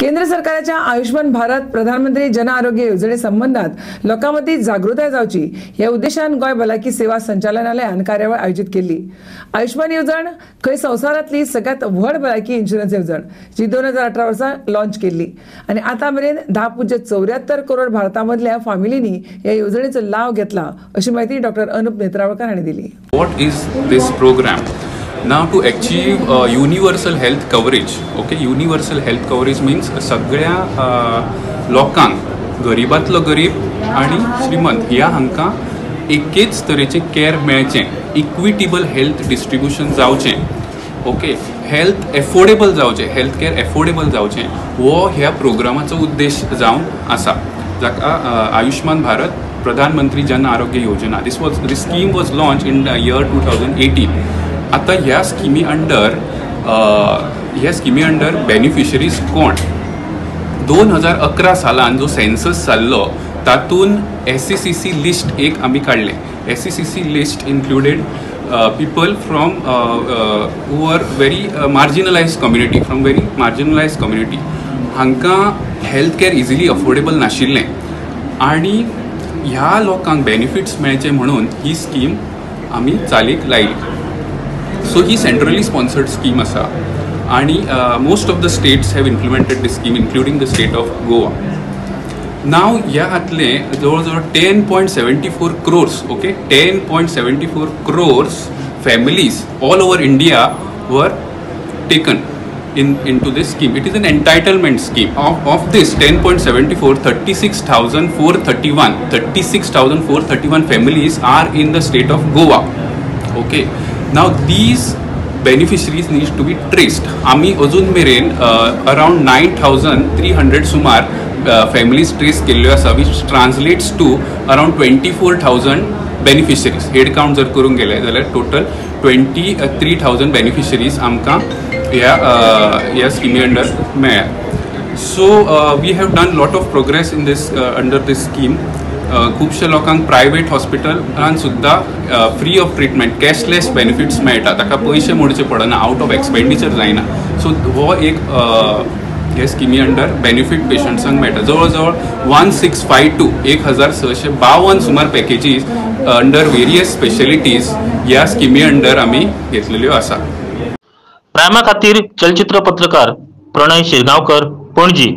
केंद्र सरकाराच्या आयुष्यमान भारत प्रधानमंत्री जन आरोग्य योजने संबंधात लोकांमध्ये जागृताय जावची या उद्देशान गोय भलायकी सेवा संचालनालयान कार्यावळ आयोजित केली. आयुष्यमान येवजण खंय संवसारातली सगळ्यात व्हड भलायकी इन्शुरन्स येवजण जी दोन हजार अठरा वर्सा लॉन्च केली. आणि आता मेरेन धा पुज्य चौऱ्याहत्तर करोड भारतामधल्या फामिलींनी या येवजणेचो लाव घेतला अशी माहिती डॉक्टर अनुप नेत्रावळकर हांणी दिली. What इज दिस प्रोग्राम ना to achieve universal health coverage okay universal health coverage means सगळ्या uh, लोकांक गरीबातलो गरीब आणि श्रीमंत ह्या हांकां एकेच तरेचें कॅर मेळचें इक्विटेबल हेल्थ डिस्ट्रिब्युशन जावचें ओके हेल्थ एफोर्डेबल जावचें हेल्थ कॅर एफोर्डेबल जावचें हो ह्या प्रोग्रामाचो उद्देश जावन आसा. जाका uh, Ayushman Bharat Pradhan Mantri Jan Arogya Yojana this was this scheme was launched in the year two thousand eighteen आता ह्या स्किमी अंडर ह्या स्किमी अंडर बेनिफिशरीज कोण? दोन हजार अकरा सालान जो सेन्सस जाल्लो तातूंत S C C C list एक आमी काडलें S C C C list included people from who are very marginalise community from very marginalise community हांकां हेल्थ कॅर इजिली अफोर्डेबल नाशिल्लें. आनी ह्या लोकांक बेनिफिट्स मेळचे म्हणून ही स्कीम आमी चालीक लायली. सो ही सेंट्रली स्पॉन्सर्ड स्कीम आसा आणि most of the states have implemented this scheme including the state of Goa नाव ह्या हातले जवळ जवळ ten point seventy four crores okay ten point seventy four crores families all over India were taken in into this scheme it is an entitlement scheme of, of this 10.74 36431 36431 families are in the state of goa okay Now these beneficiaries need to be traced आम्ही अजून मेरेन around nine thousand three hundred सुमार families trace केल्ल्यो आसा which translates to around twenty four thousand beneficiaries head count जर करूंक गेले जाल्यार total twenty three thousand beneficiaries आमकां ह्या ह्या स्किमी अंडर मेळ्ळ्या so we have done lot of progress in these under these scheme खुबशे लोकांक प्रायवेट हॉस्पिटलान सुद्दां free of treatment cashless benefits मेळटा. ताका पयशे मोडचे पडना आवट ऑफ एक्सपेंडिचर जायना. सो हो एक हे स्किमी अंडर बेनिफीट पेशंट्सांक मेळटा. जवळ जवळ वन सिक्स फाय टू एक हजार सशे बावन सुमार पॅकेजीस अंडर वेरियस स्पेशलिटीज ह्या स्किमी अंडर आमी घेतलेल्यो आसा. प्रायमा खातीर चलचित्र पत्रकार प्रणय शिरगांवकर पणजी.